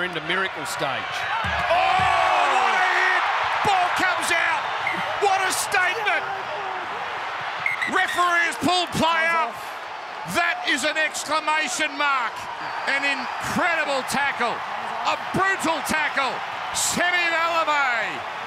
they're into miracle stage. Oh, what a hit! Ball comes out. What a statement! Referee has pulled play up. That is an exclamation mark. An incredible tackle. A brutal tackle. Semi